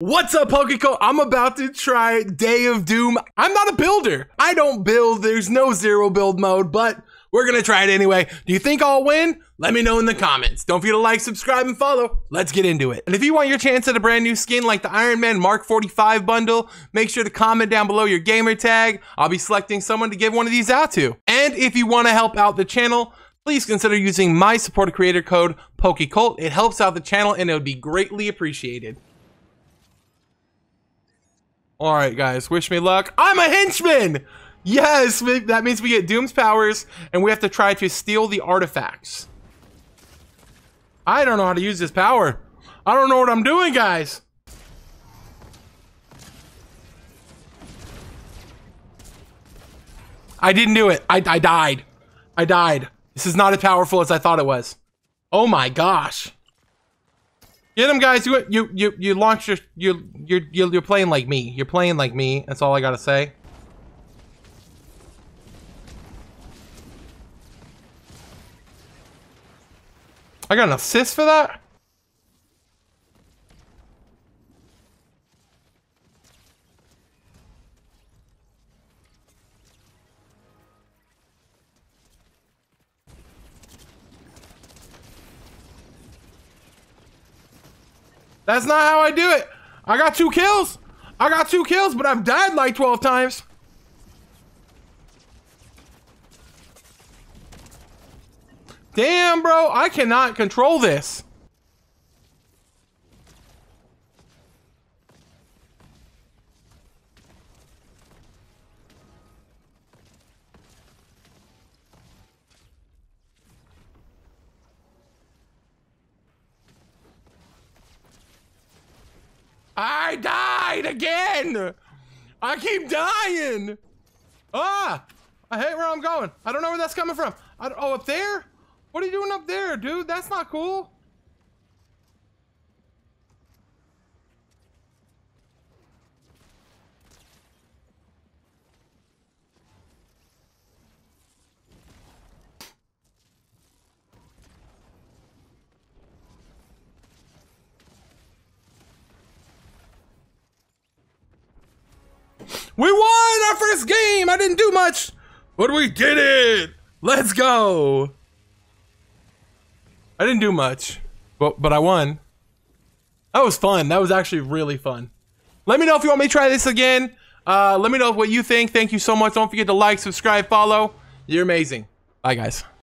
What's up, Pokeco? I'm about to try Day of Doom. I'm not a builder. I don't build. There's no zero build mode, but we're gonna try it anyway. Do you think I'll win? Let me know in the comments. Don't forget to like, subscribe, and follow. Let's get into it. And if you want your chance at a brand new skin like the Iron Man Mark 45 bundle, make sure to comment down below your gamer tag. I'll be selecting someone to give one of these out to. And if you want to help out the channel, please consider using my support creator code PokeCult. It helps out the channel and it would be greatly appreciated. All right, guys, wish me luck. I'm a henchman. Yes, that means we get Doom's powers, and we have to try to steal the artifacts. I don't know how to use this power. I don't know what I'm doing, guys. I didn't do it. I, I died. I died. This is not as powerful as I thought it was. Oh my gosh. Get him, guys. You you you you launch your you you're you're playing like me. You're playing like me. That's all I gotta say. I got an assist for that. That's not how I do it. I got two kills. I got two kills, but I've died like 12 times. Damn, bro. I cannot control this. I died again! I keep dying! Ah! I hate where I'm going. I don't know where that's coming from. Oh, up there? What are you doing up there, dude? That's not cool. We won our first game. I didn't do much, but we did it. Let's go. I didn't do much, but but I won. That was fun. That was actually really fun. Let me know if you want me to try this again. Uh, let me know what you think. Thank you so much. Don't forget to like, subscribe, follow. You're amazing. Bye, guys.